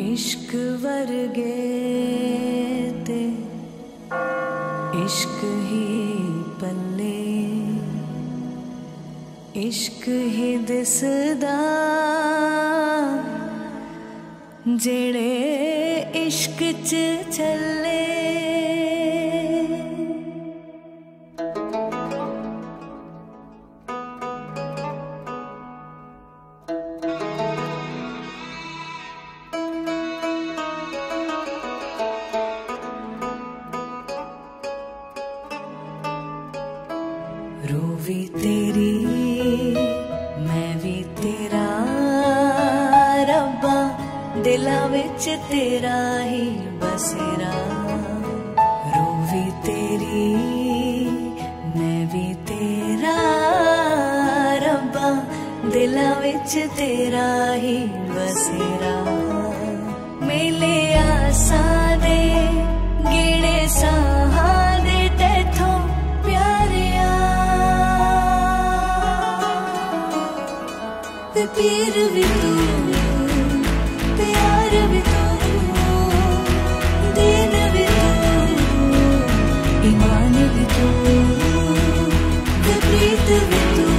इश्क वर्गे ते इश्क ही पल्ले इश्क ही दिसदा जेड़े इश्क च चले ਰੂਹ ਤੇਰੀ ਮੈਂ ਵੀ ਤੇਰਾ ਰੱਬਾ ਦਿਲਾਂ ਵਿੱਚ ਤੇਰਾ ਹੀ ਬਸੇਰਾ ਰਹਵੀ ਤੇਰੀ ਮੈਂ ਵੀ ਤੇਰਾ ਰੱਬਾ ਦਿਲਾਂ ਵਿੱਚ ਤੇਰਾ ਹੀ ਬਸੇਰਾ ਮੇਲੇ ਆਸਾਂ ਤੇ ਪੀਰ ਵੀ ਤੂੰ ਪਿਆਰ ਵੀ ਤੂੰ ਦੀਨ ਵੀ ਤੂੰ ਇਮਾਨ ਵੀ ਤੂੰ ਤੇ ਪ੍ਰੀਤ ਵੀ ਤੂੰ